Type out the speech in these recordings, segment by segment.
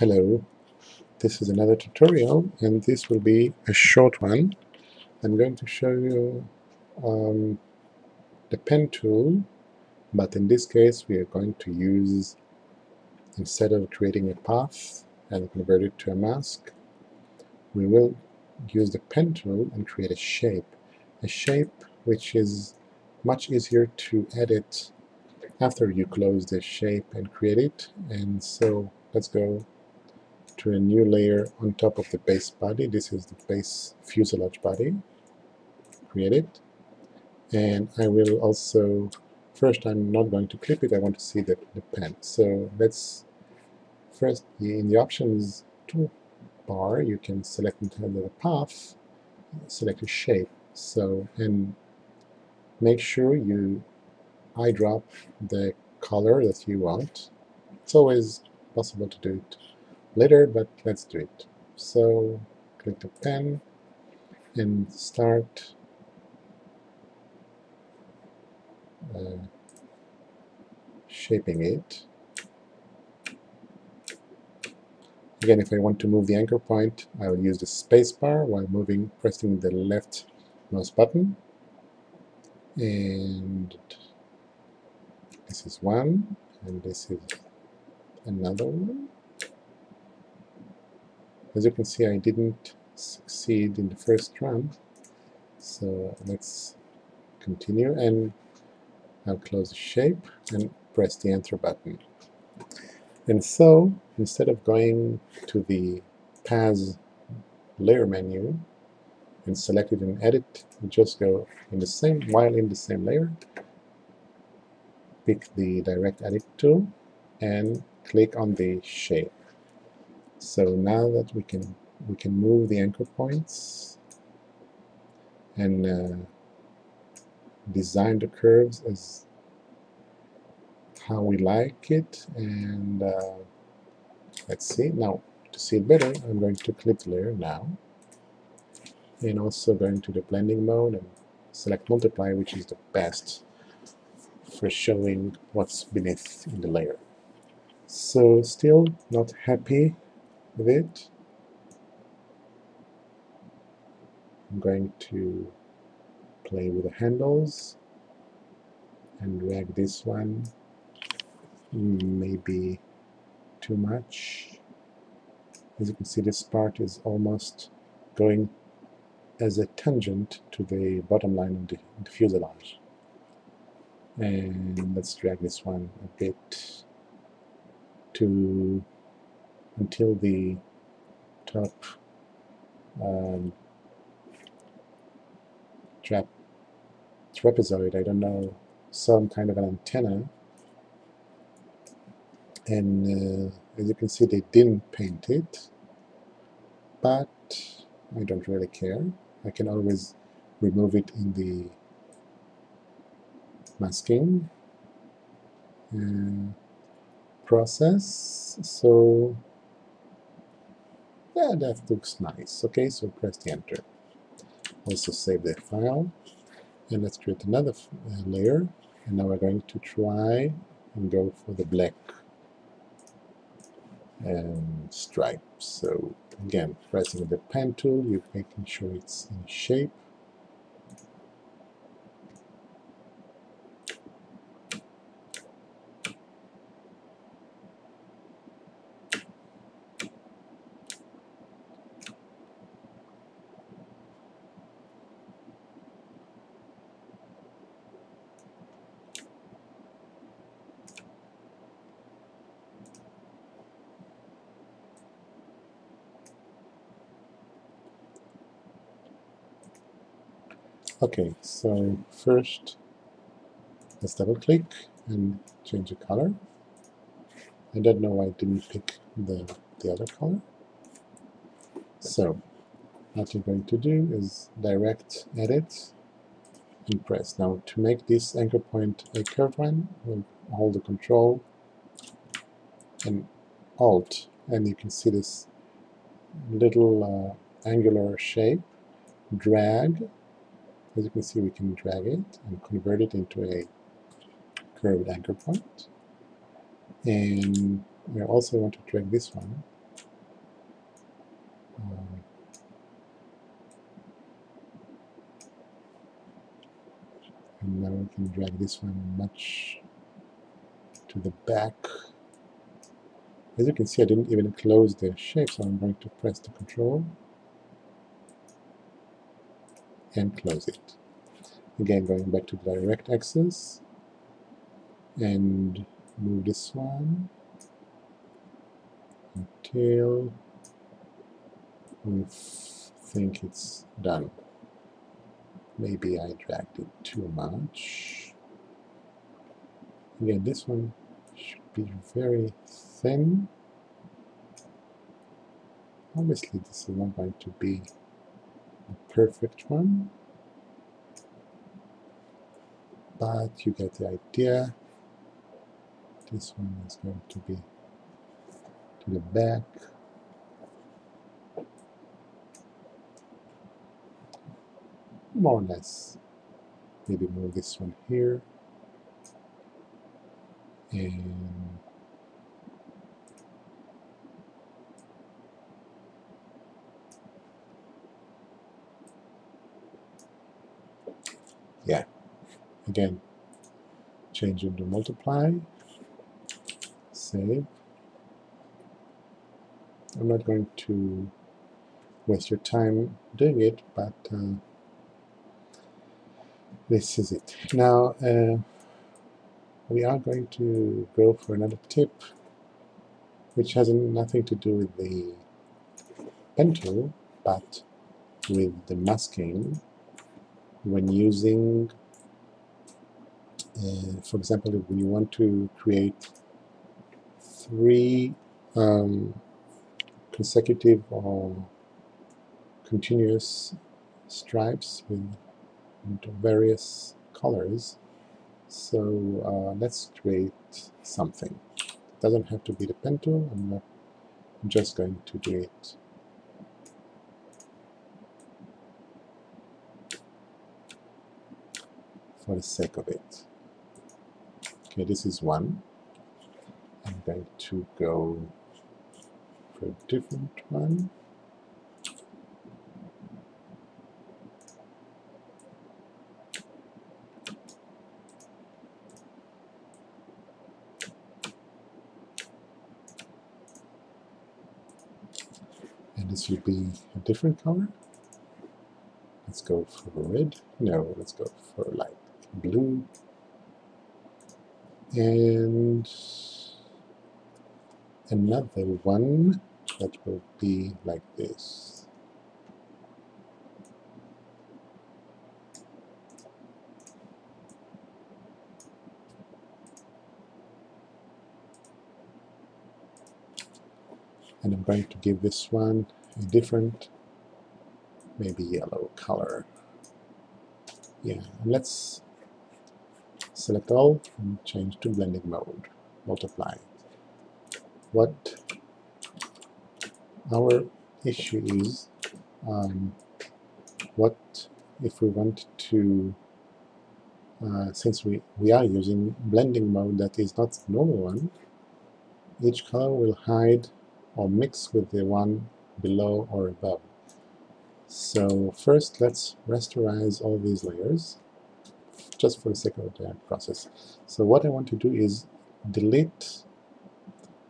Hello, this is another tutorial and this will be a short one. I'm going to show you um, the pen tool, but in this case we are going to use, instead of creating a path and convert it to a mask, we will use the pen tool and create a shape. A shape which is much easier to edit after you close the shape and create it, and so let's go to a new layer on top of the base body. This is the base fuselage body. Create it. And I will also, first I'm not going to clip it, I want to see the, the pen. So let's, first in the options toolbar you can select the path, select a shape. So, and make sure you eyedrop the color that you want. It's always possible to do it later, but let's do it. So click the pen and start uh, shaping it. Again, if I want to move the anchor point, I will use the spacebar while moving, pressing the left mouse button. And this is one, and this is another one. As you can see, I didn't succeed in the first run, so let's continue, and I'll close the shape and press the enter button. And so, instead of going to the paths layer menu and select it and edit, just go in the same, while in the same layer, pick the direct edit tool and click on the shape. So now that we can we can move the anchor points and uh, design the curves as how we like it and uh, let's see. Now to see it better I'm going to clip layer now and also going to the blending mode and select multiply which is the best for showing what's beneath in the layer. So still not happy with it. I'm going to play with the handles and drag this one maybe too much. As you can see this part is almost going as a tangent to the bottom line of the, the fuselage. And let's drag this one a bit to until the top um, trap trapezoid, I don't know, some kind of an antenna. And uh, as you can see, they didn't paint it, but I don't really care. I can always remove it in the masking uh, process. So yeah, that looks nice. Okay, so press the enter. Also save the file. And let's create another uh, layer. And now we're going to try and go for the black and stripe. So again, pressing the pen tool, you're making sure it's in shape. Okay, so first let's double click and change the color. I don't know why I didn't pick the, the other color. So what you're going to do is direct edit and press. Now to make this anchor point a curved one, we'll hold the control and alt and you can see this little uh, angular shape, drag as you can see, we can drag it and convert it into a curved anchor point. And we also want to drag this one Um, and now we can drag this one much to the back. As you can see, I didn't even close the shape, so I'm going to press the control and close it. Again, going back to direct axis and move this one until we think it's done. Maybe I dragged it too much. Again, this one should be very thin. Obviously, this is not going to be perfect one, but you get the idea. This one is going to be to the back. More or less. Maybe move this one here. And yeah, again, change into multiply, save. I'm not going to waste your time doing it, but uh, this is it. Now, uh, we are going to go for another tip, which has nothing to do with the pen tool, but with the masking when using, uh, for example, when you want to create three um, consecutive or continuous stripes with various colors. So uh, let's create something. It doesn't have to be the pen tool, I'm not just going to do it for the sake of it. Okay, this is one. I'm going to go for a different one. And this will be a different color. Let's go for red. No, let's go for light blue. And another one that will be like this. And I'm going to give this one a different, maybe yellow color. Yeah, let's select all and change to blending mode, multiply. What our issue is, um, what if we want to, uh, since we, we are using blending mode that is not the normal one, each color will hide or mix with the one below or above. So first let's rasterize all these layers just for the sake of the process. So what I want to do is delete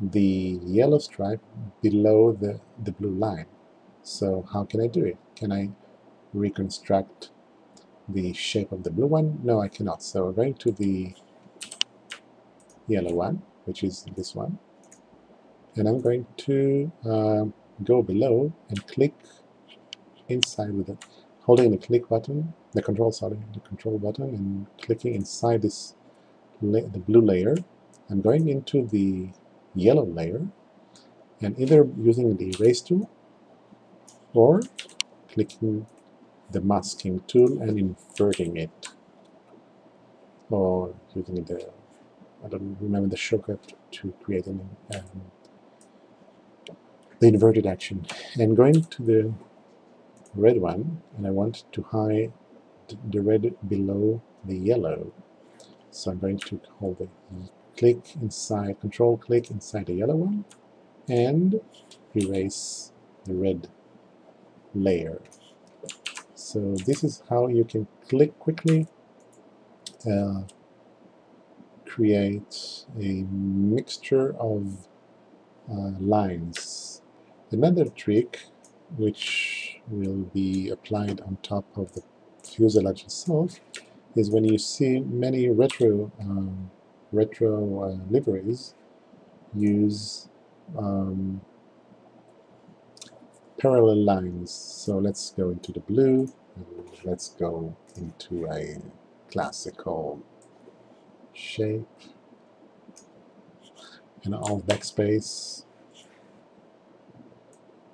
the yellow stripe below the, the blue line. So how can I do it? Can I reconstruct the shape of the blue one? No, I cannot. So we're going to the yellow one, which is this one, and I'm going to uh, go below and click inside with it, holding the click button, the control sorry, the control button, and clicking inside this the blue layer. I'm going into the yellow layer, and either using the erase tool or clicking the masking tool and inverting it, or using the I don't remember the shortcut to create an um, the inverted action, and going to the red one, and I want to hide the red below the yellow. So I'm going to hold the click inside, control click inside the yellow one, and erase the red layer. So this is how you can click quickly uh, create a mixture of uh, lines. Another trick which will be applied on top of the fuselage itself is when you see many retro um, retro uh, liveries use um, parallel lines. So let's go into the blue let's go into a classical shape and alt backspace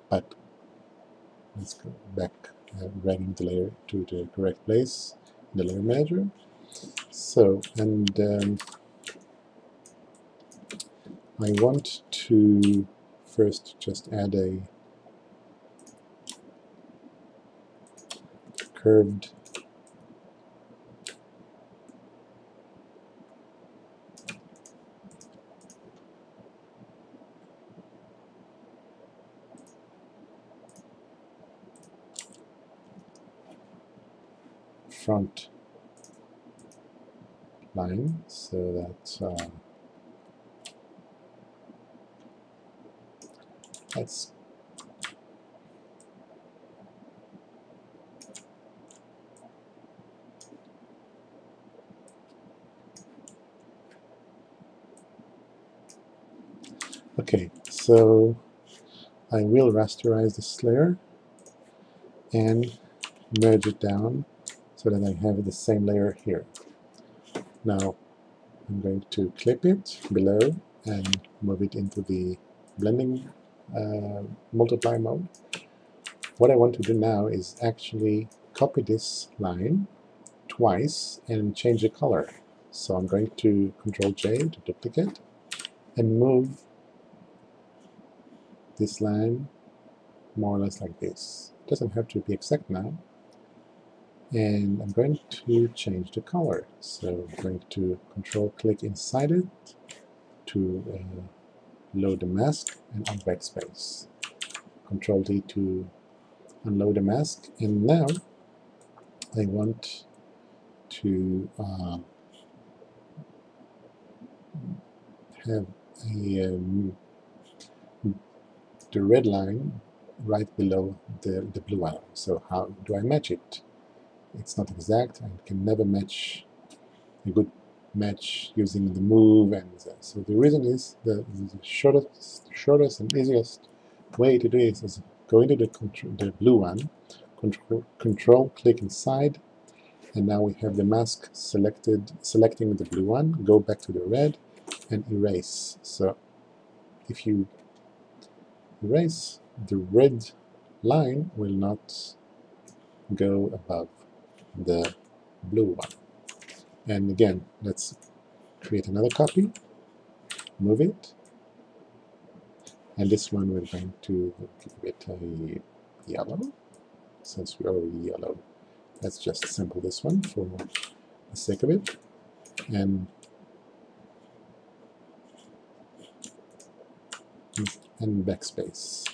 but let's go back uh, dragging the layer to the correct place in the layer manager. So and um, I want to first just add a curved front line so that uh, that's okay so I will rasterize this layer and merge it down so that I have the same layer here. Now I'm going to clip it below and move it into the blending uh, multiply mode. What I want to do now is actually copy this line twice and change the color. So I'm going to Control J to duplicate and move this line more or less like this. It doesn't have to be exact now, and I'm going to change the color. So I'm going to control click inside it to uh, load the mask and on backspace. Control D to unload the mask and now I want to uh, have a um, the red line right below the, the blue one. So how do I match it? It's not exact and can never match a good match using the move and so the reason is the, the shortest shortest and easiest way to do this is go into the the blue one control control click inside and now we have the mask selected selecting the blue one go back to the red and erase. So if you erase the red line will not go above the blue one. And again, let's create another copy, move it, and this one we're going to give it a yellow, since we already yellow. Let's just sample this one for the sake of it, and and backspace.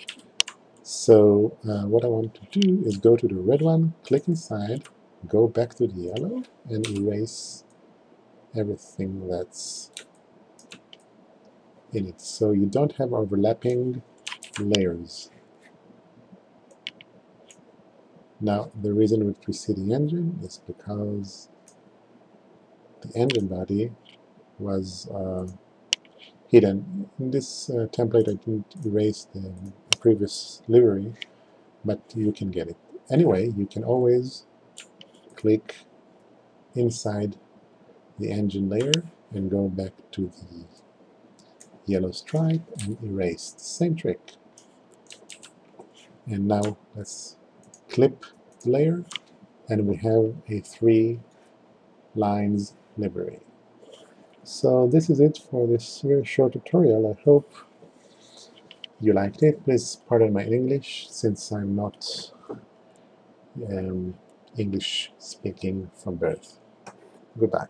So uh, what I want to do is go to the red one, click inside, go back to the yellow and erase everything that's in it. So you don't have overlapping layers. Now the reason which we see the engine is because the engine body was uh, hidden. In this uh, template I didn't erase the previous livery, but you can get it. Anyway, you can always click inside the engine layer and go back to the yellow stripe and erase the same trick. And now let's clip the layer and we have a three lines livery. So this is it for this very short tutorial. I hope you liked it. Please pardon my English since I'm not um, English speaking from birth. Goodbye.